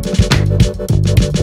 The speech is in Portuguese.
Música